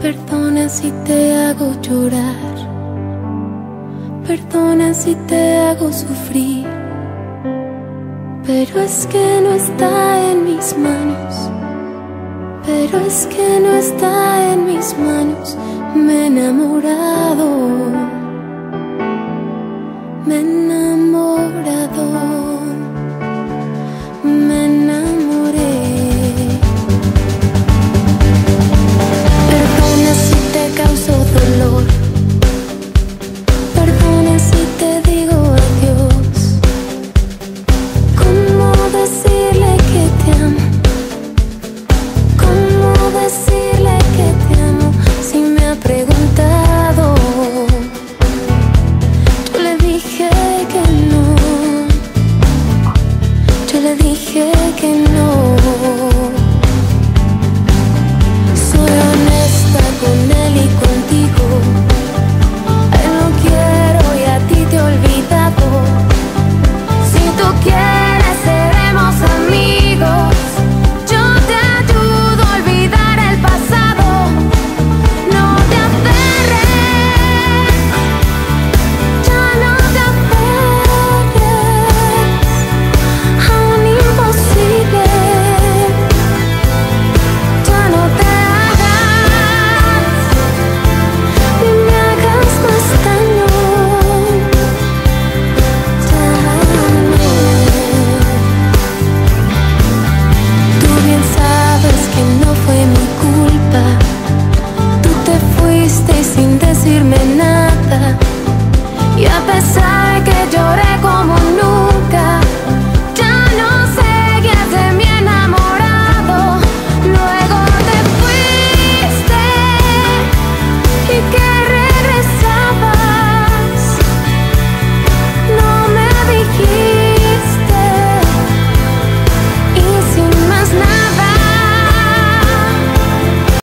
Perdona si te hago llorar, perdona si te hago sufrir, pero es que no está en mis manos, pero es que no está en mis manos, me enamorar. le dije que no.